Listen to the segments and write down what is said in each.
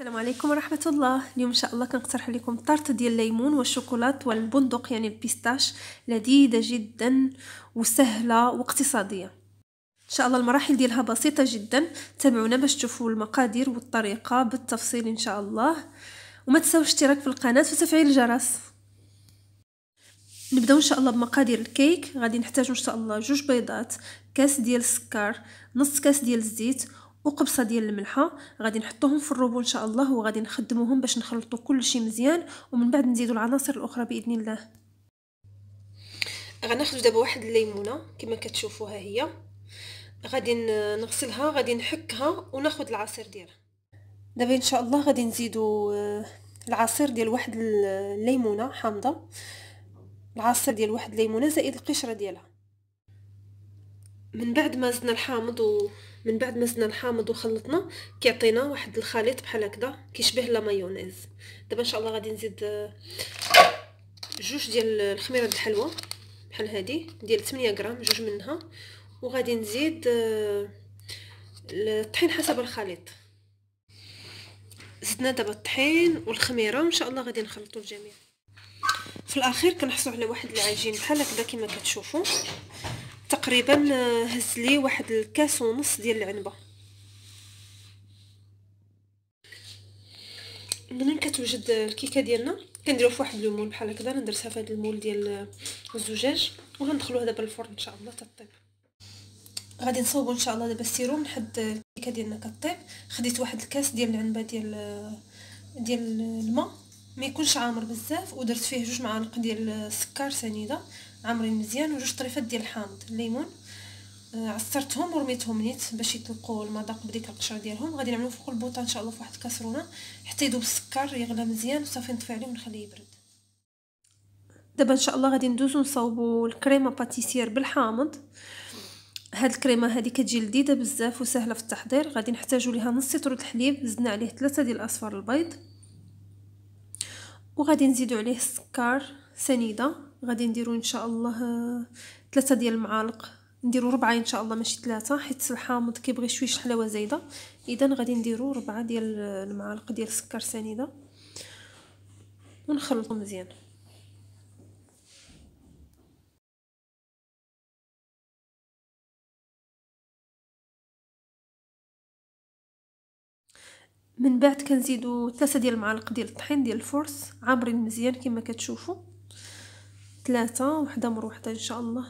السلام عليكم ورحمة الله. اليوم إن شاء الله كنقترح لكم tarte ديال الليمون والشوكولات والبندق يعني ال pistache لذيذة جدا وسهلة واقتصادية. إن شاء الله المراحل ديالها بسيطة جدا. تابعونا باش تشوفوا المقادير والطريقة بالتفصيل إن شاء الله. وما تنساوش الاشتراك في القناة وتفعيل الجرس. نبدأو إن شاء الله بمقادير الكيك. غادي نحتاجو إن شاء الله جوج بيضات كاس ديال السكر نص كاس ديال الزيت وقبصة ديال الملحة. غادي نحطوهم في الروبو إن شاء الله وغادي نخدموهم باش نخلطوا كل شيء مزيان ومن بعد نزيدوا العناصر الأخرى بإذن الله. غناخذ دابا واحد الليمونة كما كتشوفوها هي. غادي نغسلها غادي نحكها وناخذ العصير ديالها. دابا إن شاء الله غادي نزيدوا آه، العصير ديال واحد الليمونة حامضة. العصير ديال واحد الليمونة زائد القشرة ديالها. من بعد ما زدنا الحامض ومن بعد ما زدنا الحامض وخلطنا كيعطينا واحد الخليط بحال هكذا كيشبه لا مايونيز. دابا إن شاء الله غادي نزيد جوج ديال الخميرة الحلوى بحال هادي ديال 8 غرام جوج منها. وغادي نزيد الطحين حسب الخليط. زدنا دابا الطحين والخميرة وإن شاء الله غادي نخلطوا الجميع. في الأخير كنحصلوا على واحد العجين بحال هكذا كما كتشوفوا تقريبا آه، هز لي واحد الكاس ونص ديال العنبة. منين كتوجد الكيكة ديالنا؟ كنديرو في واحد المول بحال هكذا ندرسها في هذا المول ديال الزجاج وغندخلوها دابا الفرن إن شاء الله تطيب. غادي نصوبو إن شاء الله دابا السيروم لحد الكيكة ديالنا كطيب. خديت واحد الكاس ديال العنبة ديال ديال الماء. ما يكونش عامر بزاف ودرت فيه جوج معالق ديال السكر سنيدة. عامرين مزيان وجوج طريفات ديال الحامض. الليمون آه، عصرتهم ورميتهم نيت باش يطلقوا المذاق بديك القشرة ديالهم. غادي نعملو فوق البوطة إن شاء الله في واحد الكاسرونة. حتى يذوب السكر يغلى مزيان وصافي نطفي عليه ونخليه يبرد. دابا إن شاء الله غادي ندوزو نصاوبو الكريمة باتيسير بالحامض. هاد الكريمة هادي كتجي لذيذة بزاف وسهلة في التحضير. غادي نحتاجو ليها نص لتر الحليب زدنا عليه ثلاثة ديال اصفار البيض. وغادي نزيدو عليه السكر سنيدة. غادي نديرو إن شاء الله ثلاثة ديال المعالق. نديرو ربعة إن شاء الله ماشي ثلاثة حيت الحامض كيبغي شويش حلاوه زايدة. إذا غادي نديرو ربعة ديال المعالق ديال السكر سنيدة. ونخلطو مزيان. من بعد كنزيدو ثلاثة ديال المعالق ديال الطحين ديال الفرص عامرين مزيان كما كتشوفوا ثلاثة وحدة مروحده إن شاء الله.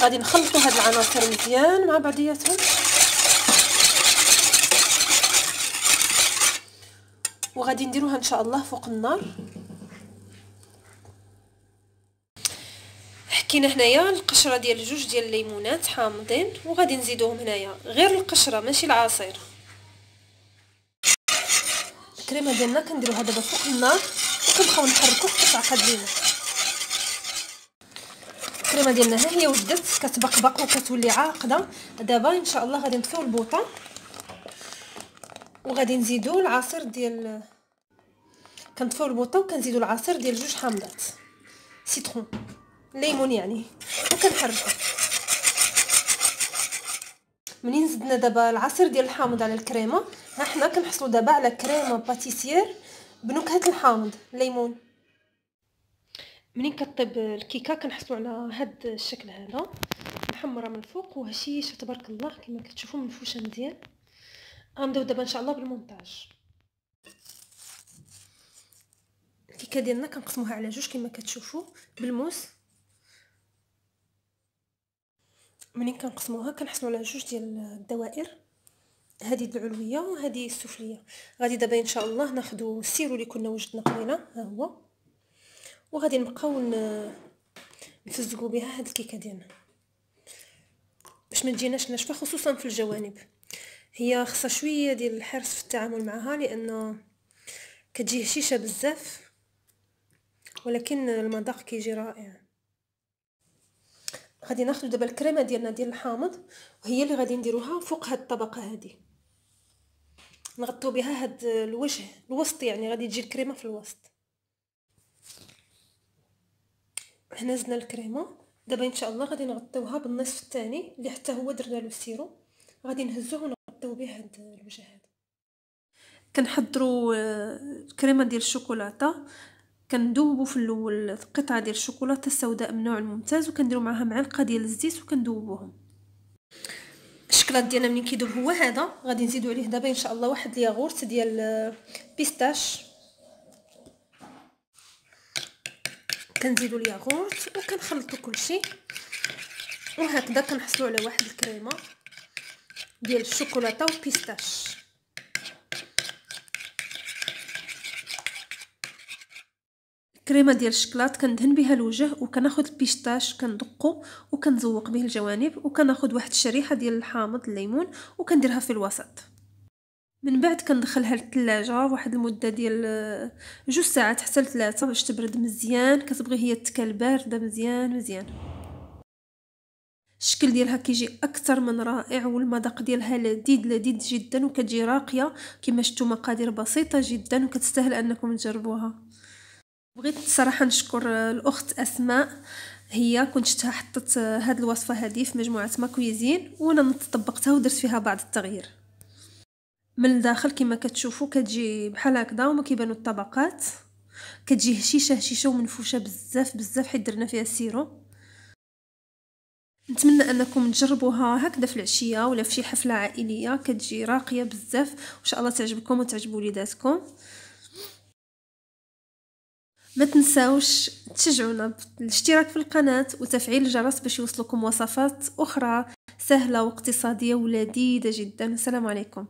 غادي نخلطوا هاد العناصر مزيان مع بعضياتهم. وغادي نديروها إن شاء الله فوق النار. كاينة هنايا القشرة ديال جوج ديال الليمونات حامضين وغادي نزيدوهم هنايا. غير القشرة ماشي العصير. الكريمة ديالنا كنديروها دابا فوق النار وكنبقاو نحركو حتى تعقد لينا الكريمة ديالنا ها هي وجدت كتبقبق وكتولي عاقدة. دابا إن شاء الله غادي نطفيو البوطة وغادي نزيدو العصير ديال كنطفيو البوطة وكنزيدو العصير ديال جوج حامضات. سيترون. ليمون يعني. وكنحركو منين زدنا دابا العصير ديال الحامض على الكريمة؟ ها حنا كنحصلوا دابا على كريمة باتيسير بنكهة الحامض الليمون منين كطيب الكيكة؟ كنحصلوا على هاد الشكل هذا. محمرة من الفوق وهشيشه تبارك الله كما كتشوفوا منفوشه مزيان. غنبداو دابا إن شاء الله بالمونتاج. الكيكة ديالنا كنقسموها على جوج كما كتشوفوا بالموس منين كنقسموها؟ كنحصلوا على جوج ديال الدوائر. هذه العلوية وهذه السفلية. غادي دابا إن شاء الله ناخذوا السيرو اللي كنا وجدنا قبيلة. ها هو. وغادي نبقاو نفزقوا بها هاد الكيكة ديالنا. باش ما تجيناش ناشفه خصوصا في الجوانب. هي خصها شوية ديال الحرص في التعامل معها لأن كتجي هشيشه بزاف ولكن المذاق كيجي رائع. غادي ناخذ دابا الكريمة ديالنا ديال الحامض وهي اللي غادي نديروها فوق هاد الطبقة هذه نغطيو بها هاد الوجه الوسط يعني غادي تجي الكريمة في الوسط. هنا زدنا الكريمة. دابا إن شاء الله غادي نغطيوها بالنصف الثاني اللي حتى هو درنا له ال sirop غادي نهزوه ونغطيو به هاد الوجه هذا كنحضروا الكريمة ديال الشوكولاتة. كندوبو في الأول قطعه ديال الشوكولاتة السوداء من نوع الممتاز وكنديرو معاها معلقه ديال الزيت وكندوبوهم. الشكلاط ديالنا ملي كيذوب هو هذا؟ غادي نزيدو عليه دابا إن شاء الله واحد الياغورت ديال pistache. كنزيدو الياغورت وكنخلطو كلشي. وهكذا كنحصلوا على واحد الكريمة ديال الشوكولاتة و pistache. كريمة ديال الشكلاط كندهن بها الوجه وكناخذ ال pistache كندقو وكنزوق به الجوانب وكناخذ واحد الشريحة ديال الحامض الليمون وكنديرها في الوسط. من بعد كندخلها للثلاجه واحد المدة ديال جوج ساعات حتى لثلاثه باش تبرد مزيان كتبغي هي تكال باردة مزيان مزيان. الشكل ديالها كيجي أكثر من رائع والمذاق ديالها لذيذ لذيذ جدا وكتجي راقية كما شفتوا مقادير بسيطة جدا وكتستاهل أنكم تجربوها. بغيت صراحة نشكر الأخت أسماء هي كنت شفتها حطت هاد الوصفة هذه في مجموعة ماكويزين وأنا طبقتها ودرت فيها بعض التغيير. من الداخل كما كتشوفوا كتجي بحال هكذا وما كيبانوا الطبقات. كتجي هشيشة هشيشة ومنفوشة بزاف بزاف حيت درنا فيها السيرو. نتمنى أنكم تجربوها هكذا في العشية ولا في شي حفلة عائلية كتجي راقية بزاف وإن شاء الله تعجبكم وتعجب وليداتكم. ما تنساوش تشجعونا بالاشتراك في القناة وتفعيل الجرس باش يوصلكم وصفات أخرى سهلة واقتصادية ولذيذة جدا. السلام عليكم.